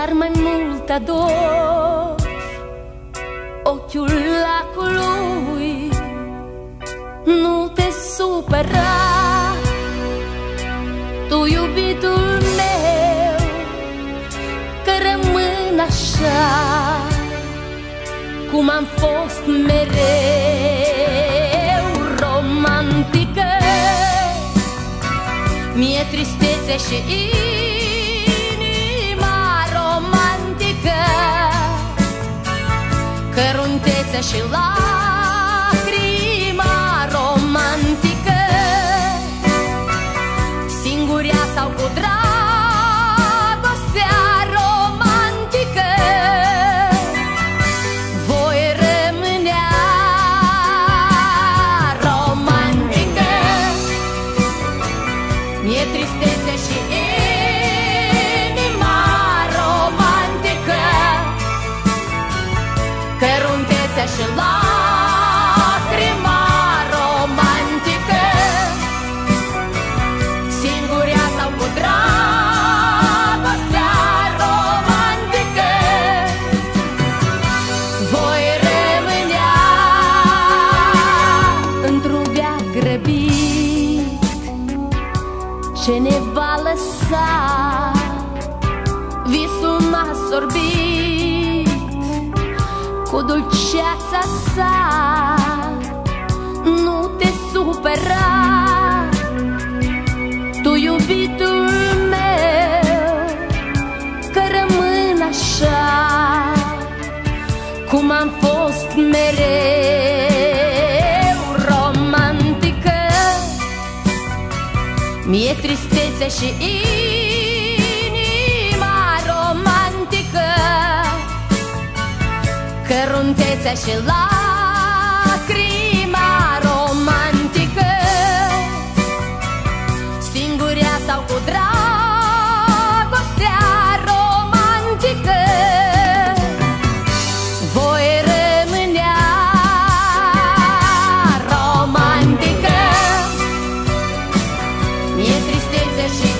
Dar mai mult ador. Ochiul lacului Nu te supăra. Tu iubitul meu Că rămân așa Cum am fost mereu. Mie tristețe și inima Căruntețe și lacrima romantică. Singuria sau cu dragostea romantică. Voi rămânea romantică. Mie tristețe și inima ce ne va lăsa? Visul m-a sorbit Cu dulceața sa. Nu te supăra. Tu iubitul meu Că rămân așa Cum am fost mereu tristețe și inima romantică. Căruntețe și lacrimi desde